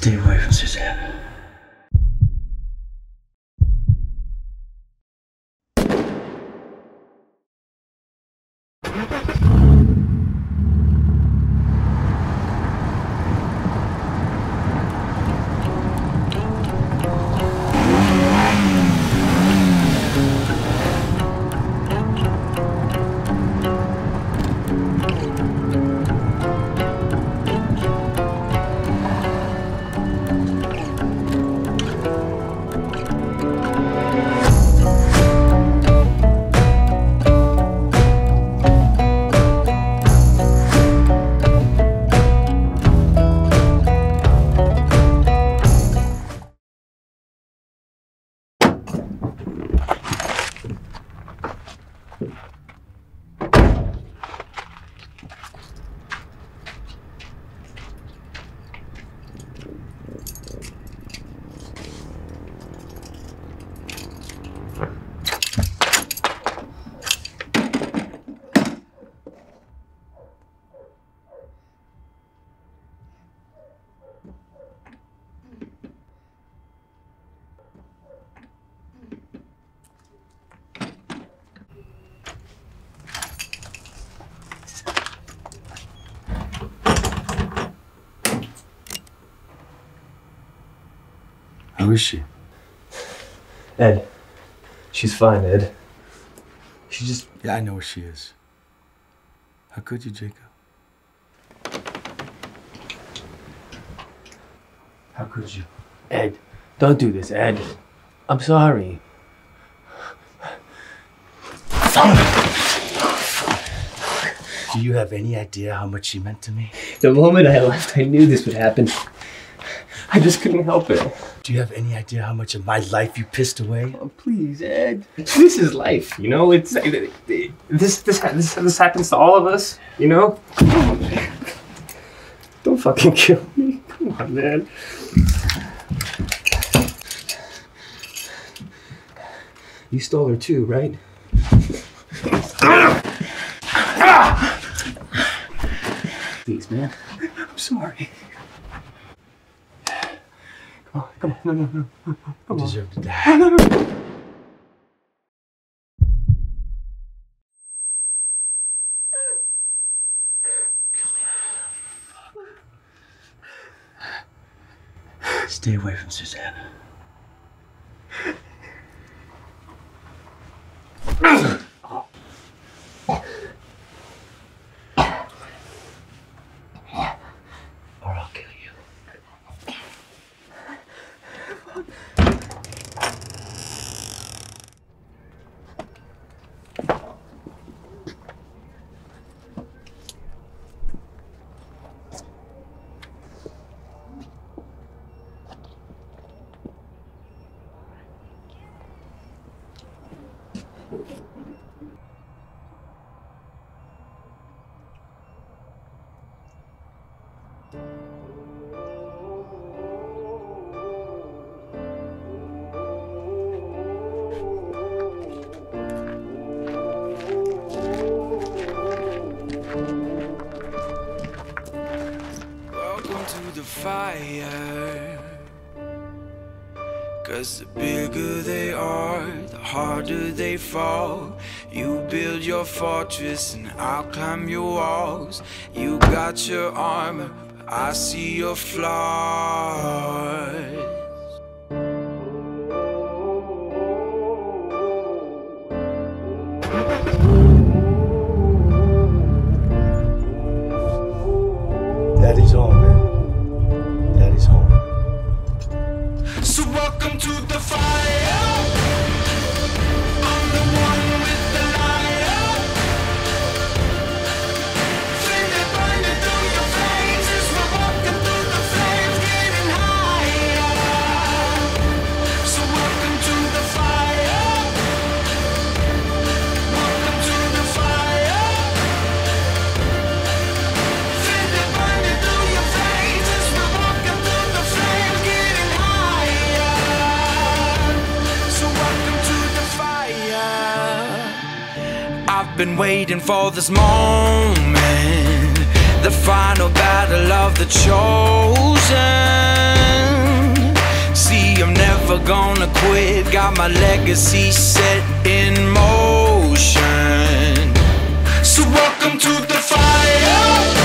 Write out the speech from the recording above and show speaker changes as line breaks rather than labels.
Stay away from Susannah. How is she?
Ed. She's fine, Ed. She just.
Yeah, I know where she is. How could you, Jacob? How could you?
Ed. Don't do this, Ed. I'm sorry.
Do you have any idea how much she meant to me?
The moment I left, I knew this would happen. I just couldn't help it.
Do you have any idea how much of my life you pissed away?
Oh, please, Ed. This is life, you know. It's this this this this happens to all of us, you know. Don't fucking kill me. Come on, man. You stole her too, right? Ah! Ah! Please, man. I'm sorry. Come on, come on, no, no, no.
You deserve to die. Stay away from Susannah.
Welcome to the fire. Cause the bigger they are, the harder they fall. You build your fortress and I'll climb your walls. You got your armor, but I see your flaws. Welcome to the fire. Been waiting for this moment, the final battle of the chosen. See, I'm never gonna quit. Got my legacy set in motion. So welcome to the fire.